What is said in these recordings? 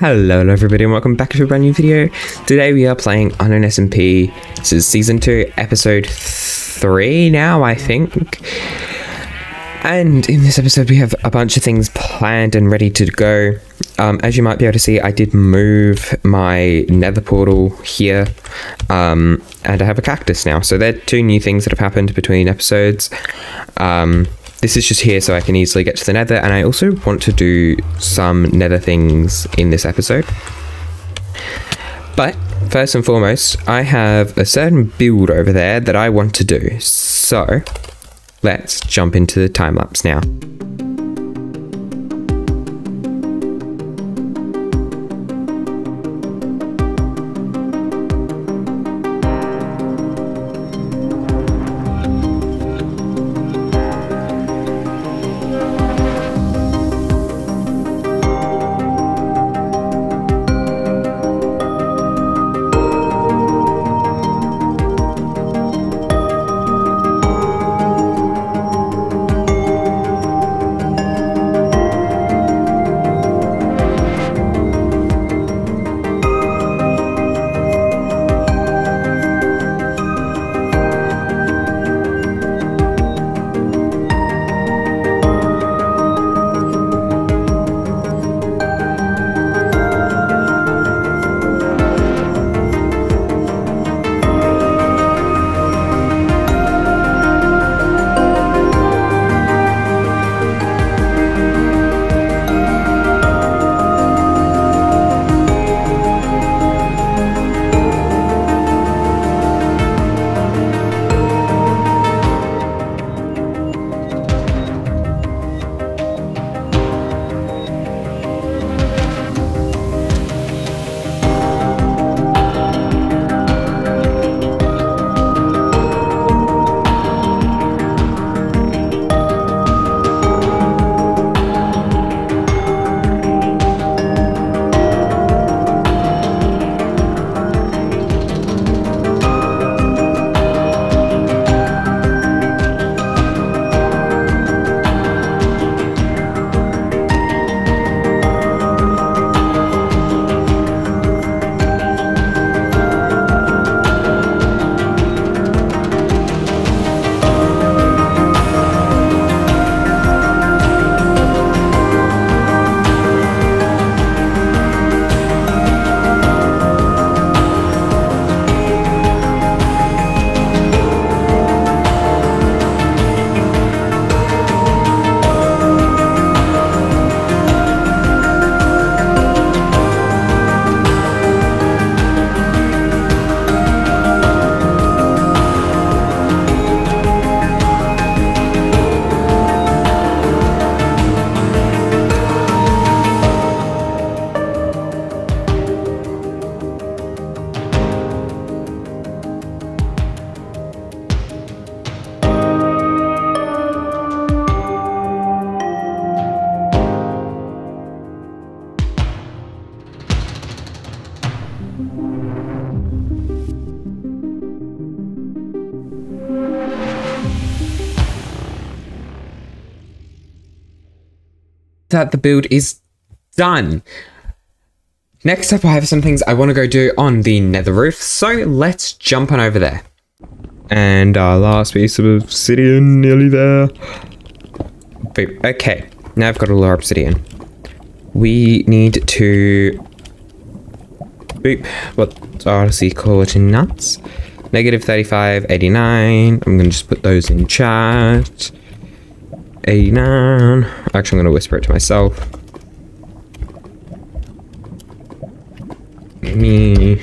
Hello everybody and welcome back to a brand new video. Today we are playing Unknown SMP. This is season 2, episode 3 now, I think. And in this episode we have a bunch of things planned and ready to go. Um, as you might be able to see, I did move my nether portal here. Um, and I have a cactus now. So they're two new things that have happened between episodes. Um, this is just here so I can easily get to the nether and I also want to do some nether things in this episode. But first and foremost, I have a certain build over there that I want to do. So let's jump into the time lapse now. That the build is done. Next up, I have some things I want to go do on the nether roof, so let's jump on over there. And our last piece of obsidian, nearly there. Boop. Okay, now I've got all our obsidian. We need to... Boop. What Odyssey call it in nuts? Negative 35, 89. I'm going to just put those in chat. 89. Actually, I'm going to whisper it to myself. Me.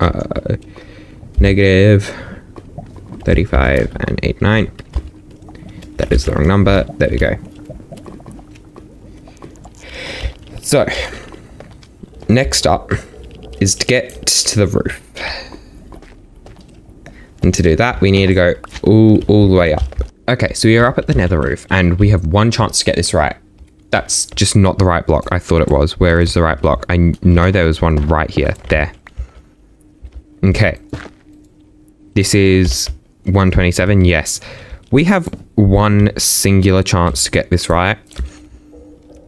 Uh, negative 35 and 89. That is the wrong number. There we go. So, next up is to get to the roof. And to do that, we need to go all, all the way up. Okay, so we are up at the nether roof and we have one chance to get this right. That's just not the right block I thought it was. Where is the right block? I know there was one right here. There. Okay. This is 127. Yes. We have one singular chance to get this right.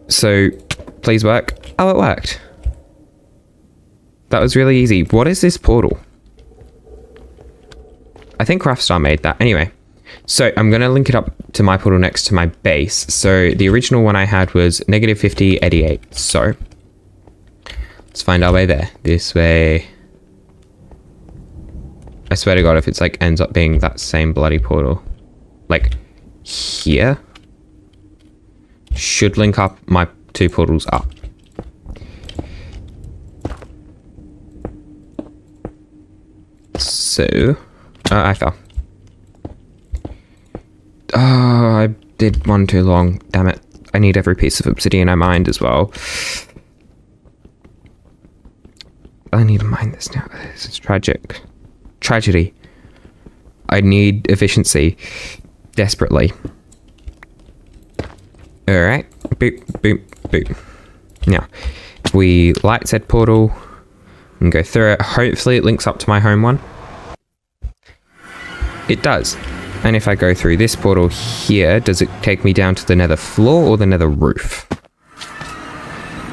So, please work. Oh, it worked. That was really easy. What is this portal? I think Rafstar made that. Anyway, so I'm going to link it up to my portal next to my base. So the original one I had was negative 50, 88. So let's find our way there. This way. I swear to God, if it's like ends up being that same bloody portal. Like here. Should link up my two portals up. So, uh, I fell. Oh, I did one too long. Damn it. I need every piece of obsidian I mined as well. I need to mine this now. This is tragic. Tragedy. I need efficiency. Desperately. Alright. Boop, boop, boop. Now, we light said portal and go through it, hopefully it links up to my home one. It does. And if I go through this portal here, does it take me down to the nether floor or the nether roof?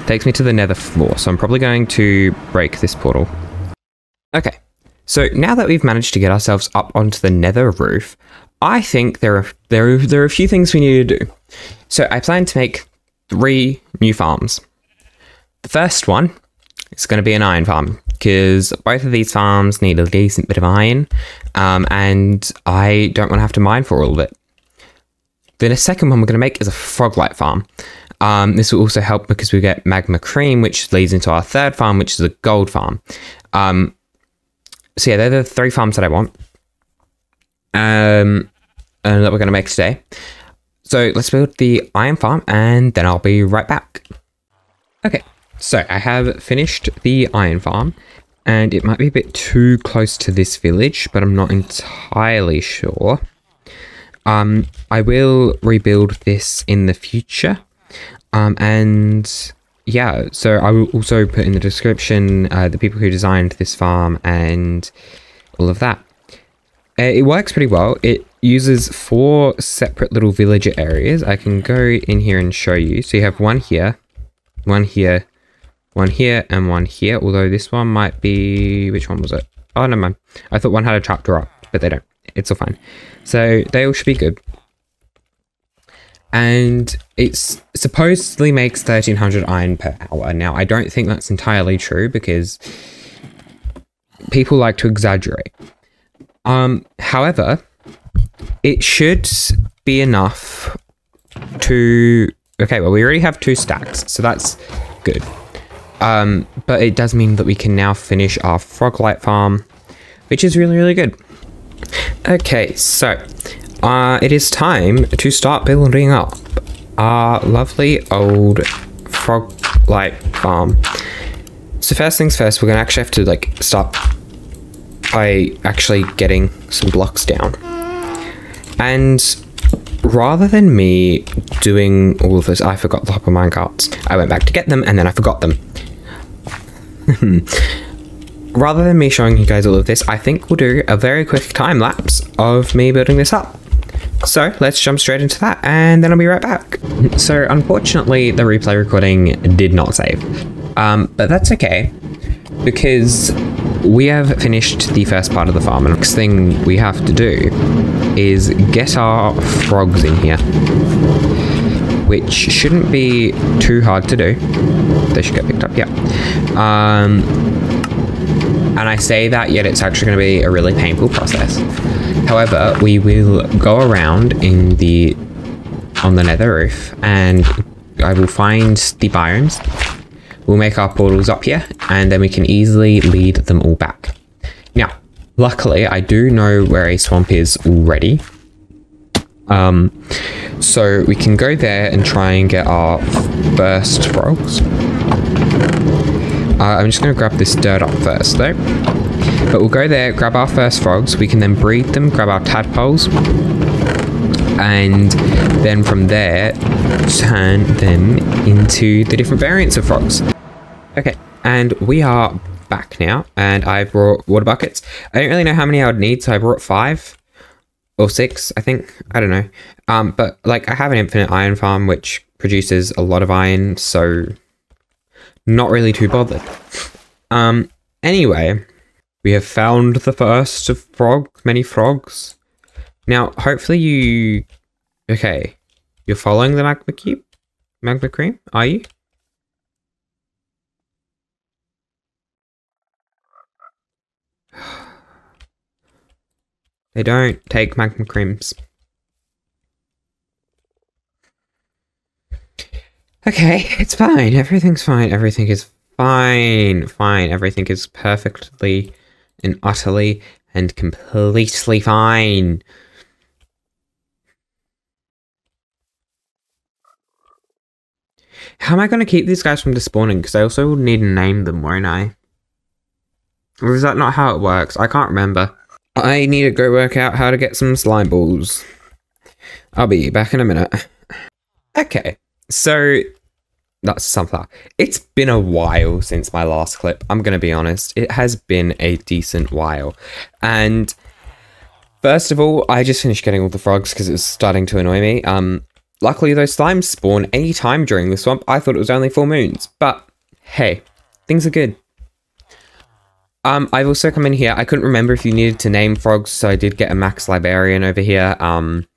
Takes me to the nether floor, so I'm probably going to break this portal. Okay, so now that we've managed to get ourselves up onto the nether roof, I think there are there are, there are a few things we need to do. So I plan to make three new farms. The first one is going to be an iron farm because both of these farms need a decent bit of iron, um, and I don't want to have to mine for all of it. Then a second one we're going to make is a froglight farm. Um, this will also help because we get magma cream, which leads into our third farm, which is a gold farm. Um, so yeah, they're the three farms that I want, um, and that we're going to make today. So let's build the iron farm, and then I'll be right back. Okay, so I have finished the iron farm, and it might be a bit too close to this village, but I'm not entirely sure. Um, I will rebuild this in the future. Um, and yeah, so I will also put in the description uh, the people who designed this farm and all of that. Uh, it works pretty well. It uses four separate little villager areas. I can go in here and show you. So you have one here, one here, one here, and one here. Although this one might be... Which one was it? Oh, no, man. I thought one had a trapdoor up, but they don't. It's all fine. So they all should be good. And it supposedly makes 1300 iron per hour. Now, I don't think that's entirely true because people like to exaggerate. Um, however, it should be enough to... Okay, well, we already have two stacks, so that's good. Um, but it does mean that we can now finish our froglight farm, which is really, really good. Okay, so uh, it is time to start building up our lovely old froglight farm. So first things first, we're gonna actually have to like start by actually getting some blocks down. And rather than me doing all of this, I forgot the hopper minecarts. I went back to get them and then I forgot them. Rather than me showing you guys all of this, I think we'll do a very quick time lapse of me building this up. So let's jump straight into that and then I'll be right back. So unfortunately the replay recording did not save, um, but that's okay because we have finished the first part of the farm and the next thing we have to do is get our frogs in here which shouldn't be too hard to do. They should get picked up, yeah. Um, and I say that, yet it's actually going to be a really painful process. However, we will go around in the on the nether roof and I will find the biomes. We'll make our portals up here and then we can easily lead them all back. Now, luckily, I do know where a swamp is already. Um, so we can go there and try and get our first frogs. Uh, I'm just going to grab this dirt up first though. But we'll go there, grab our first frogs. We can then breed them, grab our tadpoles. And then from there, turn them into the different variants of frogs. Okay, and we are back now. And I brought water buckets. I don't really know how many I would need, so I brought five or six, I think. I don't know. Um, but like I have an infinite iron farm which produces a lot of iron, so not really too bothered. Um, Anyway, we have found the first of frogs, many frogs. Now, hopefully you... Okay, you're following the magma cube? Magma cream, are you? They don't take magma creams. Okay, it's fine. Everything's fine. Everything is fine. Fine. Everything is perfectly and utterly and completely fine. How am I going to keep these guys from despawning? Because I also need to name them, won't I? Or is that not how it works? I can't remember. I need to go work out how to get some slime balls. I'll be back in a minute. Okay, so that's something. It's been a while since my last clip. I'm going to be honest. It has been a decent while. And first of all, I just finished getting all the frogs because it was starting to annoy me. Um, luckily, those slimes spawn any time during the swamp. I thought it was only full moons. But hey, things are good. Um, I've also come in here. I couldn't remember if you needed to name frogs, so I did get a max librarian over here. Um,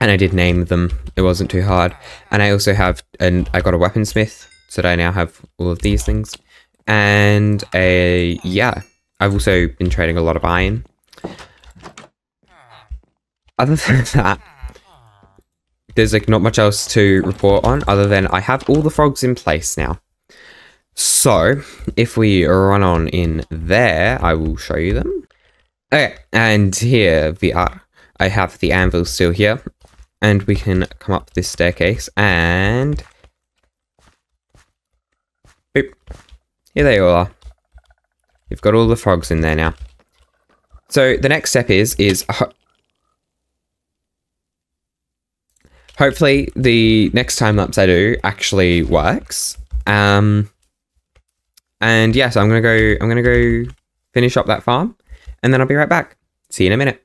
and I did name them. It wasn't too hard. And I also have, and I got a weaponsmith, so I now have all of these things. And a, yeah, I've also been trading a lot of iron. Other than that, there's like not much else to report on other than I have all the frogs in place now. So, if we run on in there, I will show you them. Okay, and here we are. I have the anvil still here, and we can come up this staircase, and... Boop. Here they all are. We've got all the frogs in there now. So, the next step is, is... Ho hopefully, the next time lapse I do actually works. Um... And yeah, so I'm gonna go. I'm gonna go finish up that farm, and then I'll be right back. See you in a minute.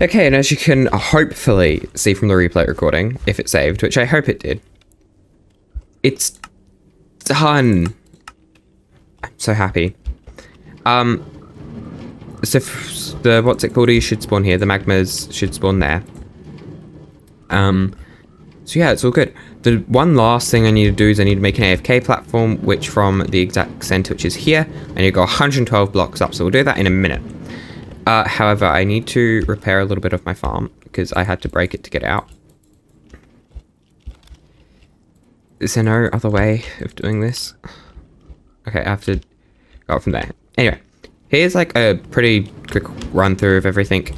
Okay, and as you can hopefully see from the replay recording, if it saved, which I hope it did, it's done. I'm so happy. Um, so the what's it called? You should spawn here. The magmas should spawn there. Um, so yeah, it's all good. The one last thing I need to do is I need to make an AFK platform, which from the exact center, which is here, I need to go 112 blocks up. So we'll do that in a minute. Uh, however, I need to repair a little bit of my farm because I had to break it to get out. Is there no other way of doing this? Okay, I have to go from there. Anyway, here's like a pretty quick run through of everything.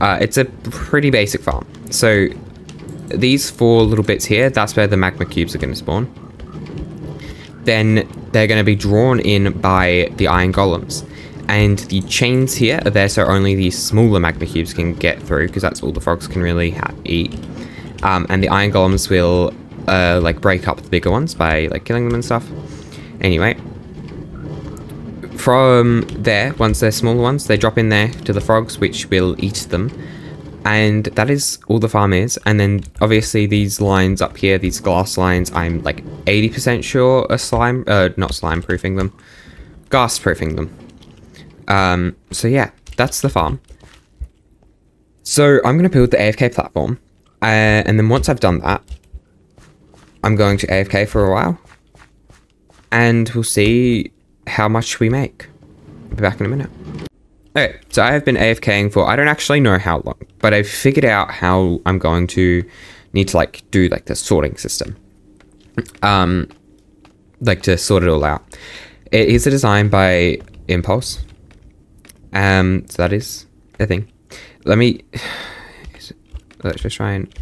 Uh, it's a pretty basic farm. So these four little bits here, that's where the magma cubes are going to spawn. Then they're going to be drawn in by the iron golems and the chains here are there so only the smaller magma cubes can get through because that's all the frogs can really eat. Um, and the iron golems will uh, like break up the bigger ones by like killing them and stuff. Anyway, from there, once they're smaller ones, they drop in there to the frogs, which will eat them. And that is all the farm is. And then obviously these lines up here, these glass lines, I'm like 80% sure are slime, uh, not slime proofing them, gas proofing them. Um, so yeah, that's the farm. So I'm going to build the AFK platform. Uh, and then once I've done that, I'm going to AFK for a while. And we'll see how much we make. I'll be back in a minute. Okay, so I have been AFKing for, I don't actually know how long, but I've figured out how I'm going to need to like do like the sorting system. Um, like to sort it all out. It is a design by Impulse. Um, so that is a thing. Let me. Let's just try and.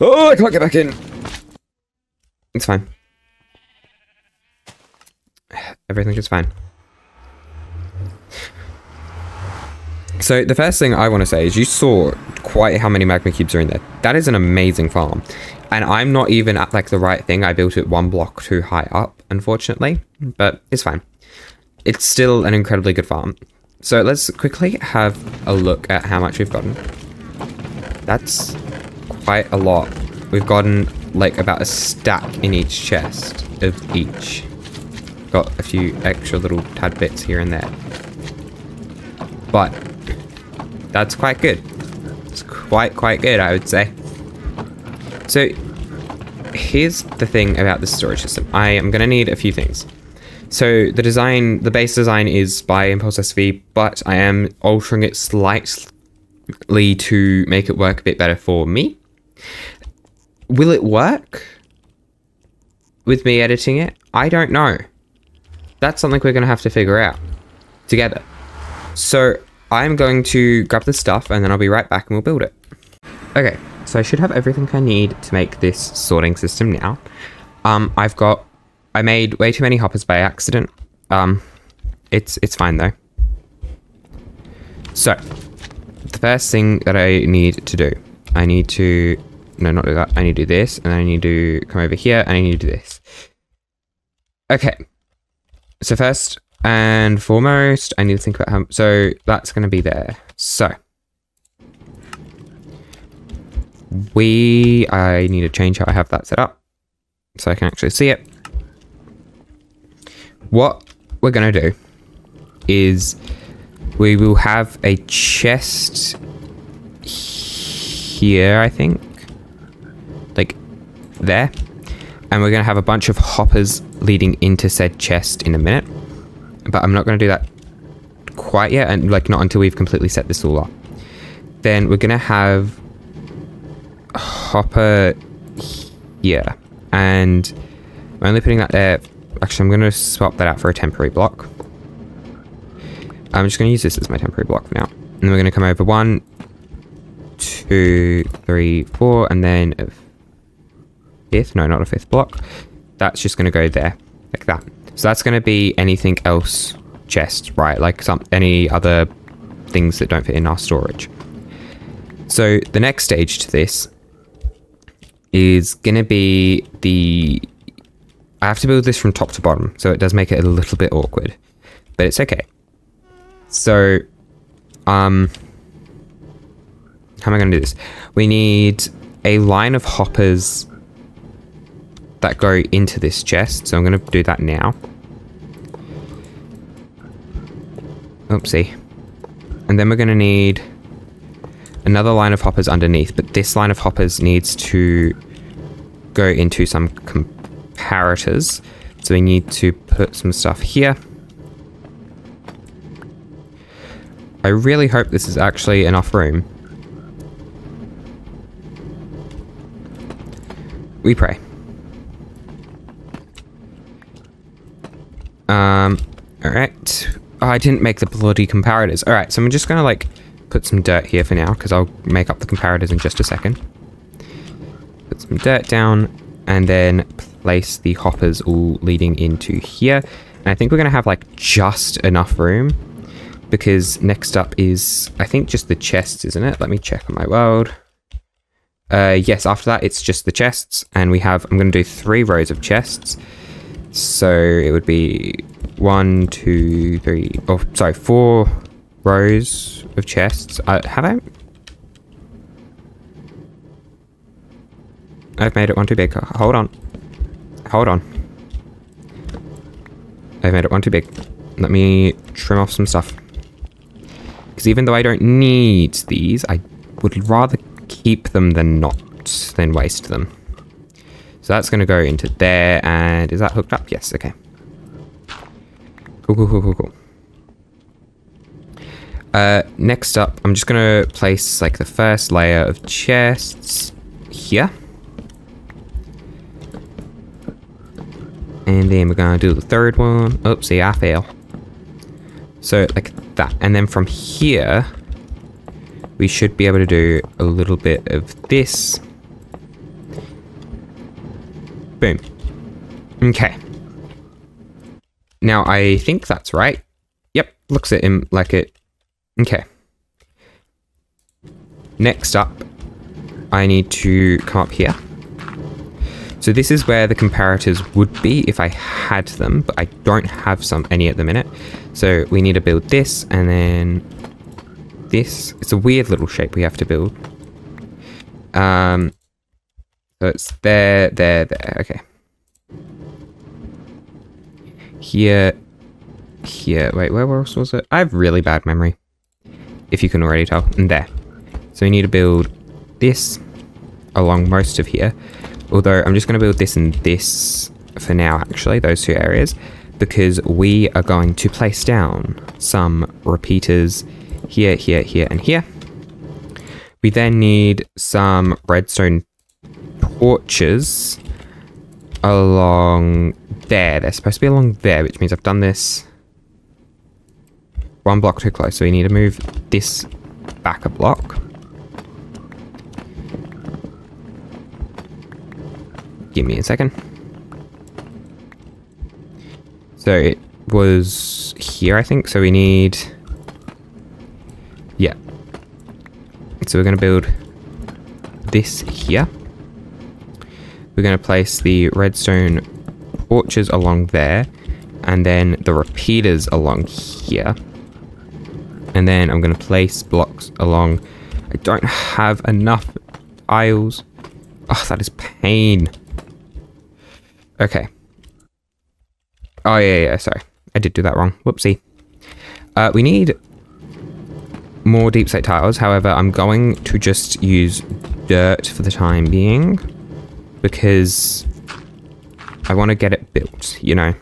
Oh, I can't get back in. It's fine. Everything is fine. So the first thing I want to say is you saw quite how many magma cubes are in there. That is an amazing farm. And I'm not even at like the right thing. I built it one block too high up, unfortunately. But it's fine. It's still an incredibly good farm. So let's quickly have a look at how much we've gotten. That's quite a lot. We've gotten like about a stack in each chest of each. Got a few extra little tad bits here and there. But that's quite good. It's quite, quite good, I would say. So here's the thing about the storage system. I am going to need a few things. So the design, the base design is by Impulse SV, but I am altering it slightly to make it work a bit better for me. Will it work with me editing it? I don't know. That's something we're going to have to figure out together. So I'm going to grab the stuff and then I'll be right back and we'll build it. Okay, so I should have everything I need to make this sorting system now. Um, I've got, I made way too many hoppers by accident. Um, it's, it's fine though. So, the first thing that I need to do, I need to, no, not do that. I need to do this and I need to come over here and I need to do this. Okay. So first, and foremost, I need to think about how... So that's going to be there. So. We... I need to change how I have that set up. So I can actually see it. What we're going to do is we will have a chest here, I think. Like there. And we're going to have a bunch of hoppers leading into said chest in a minute but I'm not going to do that quite yet, and like not until we've completely set this all up. Then we're going to have a hopper here, and I'm only putting that there. Actually, I'm going to swap that out for a temporary block. I'm just going to use this as my temporary block for now. And then we're going to come over one, two, three, four, and then a fifth. No, not a fifth block. That's just going to go there, like that. So that's going to be anything else chest, right? Like some any other things that don't fit in our storage. So the next stage to this is going to be the... I have to build this from top to bottom, so it does make it a little bit awkward. But it's okay. So, um... How am I going to do this? We need a line of hoppers that go into this chest. So I'm going to do that now. Oopsie. And then we're going to need another line of hoppers underneath. But this line of hoppers needs to go into some comparators. So we need to put some stuff here. I really hope this is actually enough room. We pray. Um, alright. Oh, I didn't make the bloody comparators. Alright, so I'm just gonna, like, put some dirt here for now, because I'll make up the comparators in just a second. Put some dirt down, and then place the hoppers all leading into here. And I think we're gonna have, like, just enough room, because next up is, I think, just the chests, isn't it? Let me check on my world. Uh, yes, after that, it's just the chests, and we have, I'm gonna do three rows of chests. So it would be one, two, three, oh, sorry, four rows of chests. Uh, have I? I've made it one too big. Hold on. Hold on. I've made it one too big. Let me trim off some stuff. Because even though I don't need these, I would rather keep them than not, than waste them. So that's going to go into there, and is that hooked up? Yes, okay. Cool, cool, cool, cool, cool. Uh, next up, I'm just going to place, like, the first layer of chests here. And then we're going to do the third one. Oopsie, I fail. So like that. And then from here, we should be able to do a little bit of this. Boom. Okay. Now I think that's right. Yep, looks at him like it. Okay. Next up, I need to come up here. So this is where the comparators would be if I had them, but I don't have some any at the minute. So we need to build this and then this. It's a weird little shape we have to build. Um, so it's there, there, there. Okay. Here, here. Wait, where else was it? I have really bad memory. If you can already tell. And there. So we need to build this along most of here. Although I'm just going to build this and this for now, actually, those two areas. Because we are going to place down some repeaters here, here, here, and here. We then need some redstone torches along there. They're supposed to be along there, which means I've done this one block too close. So we need to move this back a block. Give me a second. So it was here, I think. So we need... Yeah. So we're going to build this here. We're going to place the redstone torches along there. And then the repeaters along here. And then I'm going to place blocks along... I don't have enough aisles. Oh, that is pain. Okay. Oh, yeah, yeah, sorry. I did do that wrong. Whoopsie. Uh, we need more deepslate tiles. However, I'm going to just use dirt for the time being because I want to get it built, you know.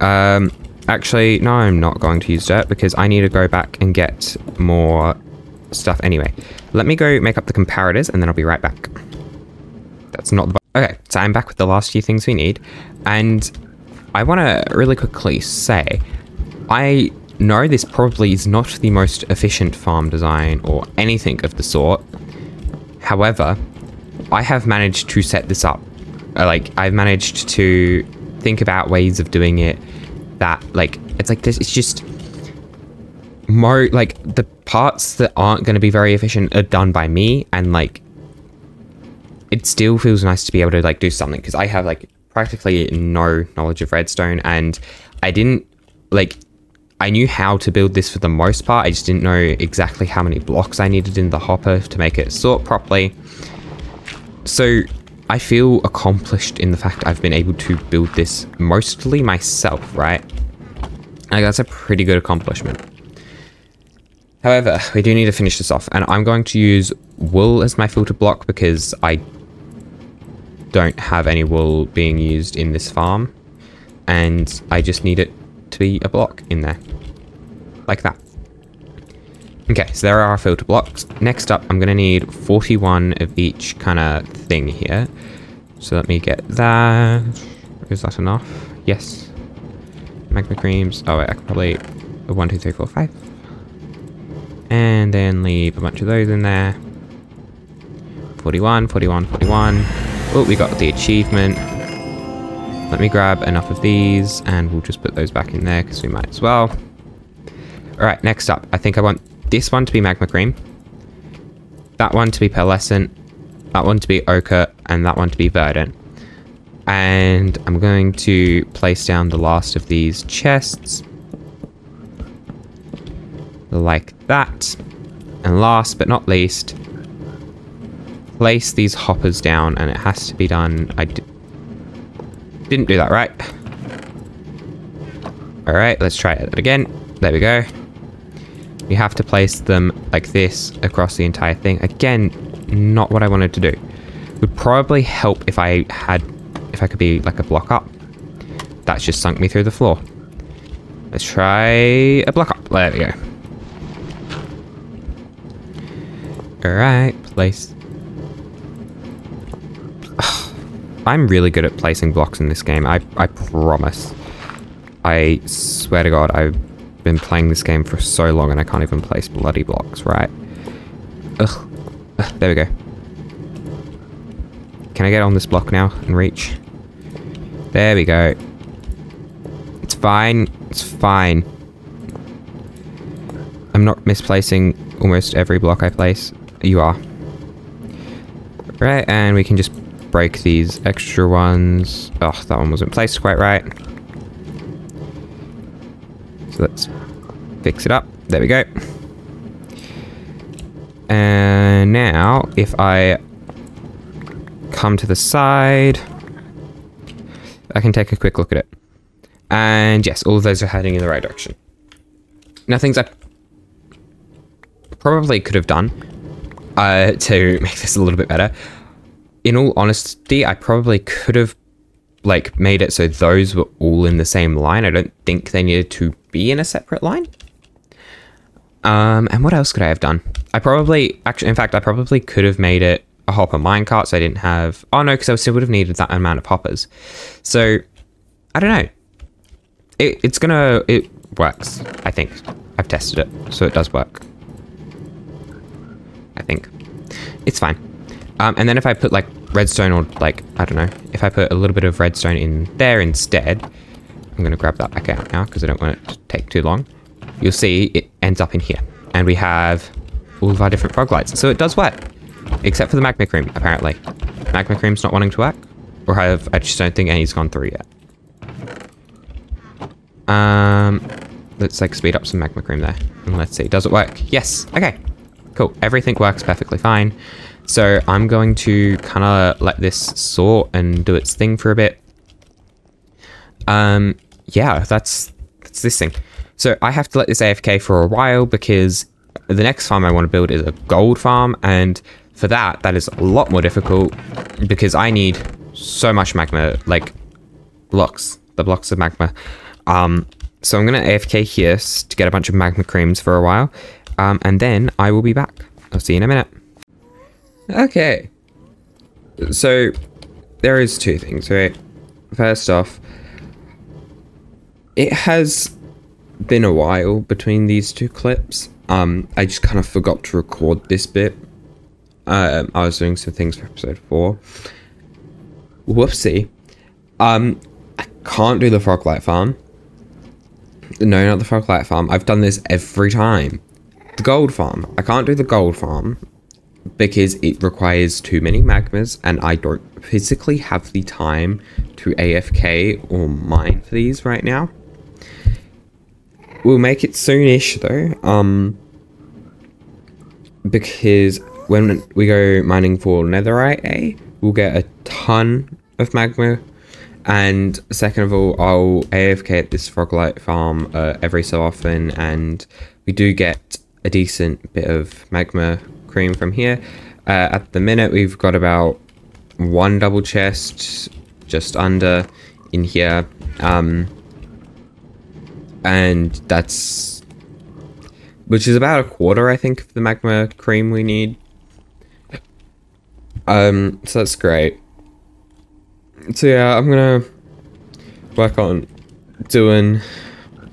Um, actually, no, I'm not going to use dirt because I need to go back and get more stuff anyway. Let me go make up the comparators and then I'll be right back. That's not the Okay, so I'm back with the last few things we need, and I want to really quickly say, I know this probably is not the most efficient farm design or anything of the sort. However, I have managed to set this up. Uh, like, I've managed to think about ways of doing it that, like, it's like this, it's just more, like, the parts that aren't going to be very efficient are done by me, and, like, it still feels nice to be able to like do something because I have like practically no knowledge of redstone and I didn't like I knew how to build this for the most part. I just didn't know exactly how many blocks I needed in the hopper to make it sort properly. So I feel accomplished in the fact I've been able to build this mostly myself, right? Like that's a pretty good accomplishment. However, we do need to finish this off and I'm going to use wool as my filter block because I don't have any wool being used in this farm. And I just need it to be a block in there. Like that. Okay, so there are our filter blocks. Next up, I'm going to need 41 of each kind of thing here. So let me get that. Is that enough? Yes. Magma creams. Oh, wait, I can probably... One, two, three, four, five. And then leave a bunch of those in there. 41, 41, 41. Oh, we got the achievement. Let me grab enough of these and we'll just put those back in there because we might as well. Alright, next up. I think I want this one to be Magma Cream. That one to be Pearlescent. That one to be Ochre. And that one to be Verdant. And I'm going to place down the last of these chests. Like that. And last but not least, place these hoppers down and it has to be done. I d didn't do that right. All right, let's try it again. There we go. You have to place them like this across the entire thing. Again, not what I wanted to do. Would probably help if I had, if I could be like a block up. That's just sunk me through the floor. Let's try a block up. There we go. Alright, place I'm really good at placing blocks in this game. I, I promise. I swear to God, I've been playing this game for so long and I can't even place bloody blocks, right? Ugh. Ugh, there we go. Can I get on this block now and reach? There we go. It's fine. It's fine. I'm not misplacing almost every block I place. You are. Right, and we can just break these extra ones. Oh, that one wasn't placed quite right. So let's fix it up. There we go. And now, if I come to the side, I can take a quick look at it. And yes, all of those are heading in the right direction. Now, things I probably could have done uh, to make this a little bit better. In all honesty, I probably could have like made it so those were all in the same line. I don't think they needed to be in a separate line. Um, and what else could I have done? I probably, actually, in fact, I probably could have made it a hopper minecart so I didn't have, oh no, because I still would have needed that amount of hoppers. So, I don't know. It, it's gonna, it works, I think. I've tested it, so it does work. I think. It's fine. Um, and then if I put like redstone or like, I don't know, if I put a little bit of redstone in there instead, I'm going to grab that back out now because I don't want it to take too long. You'll see it ends up in here. And we have all of our different frog lights. So it does work. Except for the magma cream, apparently. Magma cream's not wanting to work. Or have, I just don't think any's gone through yet. Um, let's like speed up some magma cream there. And let's see, does it work? Yes, okay. Cool, everything works perfectly fine. So I'm going to kind of let this sort and do its thing for a bit. Um, yeah, that's, that's this thing. So I have to let this AFK for a while because the next farm I want to build is a gold farm. And for that, that is a lot more difficult because I need so much magma, like blocks, the blocks of magma. Um, so I'm going to AFK here to get a bunch of magma creams for a while. Um, and then I will be back. I'll see you in a minute. Okay. So there is two things, right? First off, it has been a while between these two clips. Um, I just kind of forgot to record this bit. Um, I was doing some things for episode four. Whoopsie. Um, I can't do the frog light farm. No, not the frog light farm. I've done this every time. The gold farm. I can't do the gold farm because it requires too many magmas and I don't physically have the time to AFK or mine for these right now. We'll make it soonish though, um, because when we go mining for netherite A, we'll get a ton of magma and second of all, I'll AFK at this froglight farm uh, every so often and we do get a decent bit of magma cream from here. Uh, at the minute, we've got about one double chest just under in here. Um, and that's... Which is about a quarter, I think, of the magma cream we need. Um, so that's great. So yeah, I'm gonna work on doing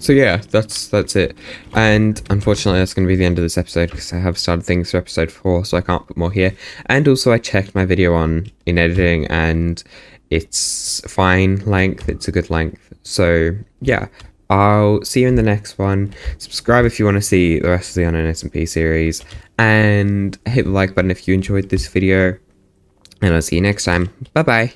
so yeah, that's that's it. And unfortunately, that's going to be the end of this episode because I have started things for episode four, so I can't put more here. And also, I checked my video on in editing, and it's fine length. It's a good length. So yeah, I'll see you in the next one. Subscribe if you want to see the rest of the Unknown SMP series, and hit the like button if you enjoyed this video. And I'll see you next time. Bye bye.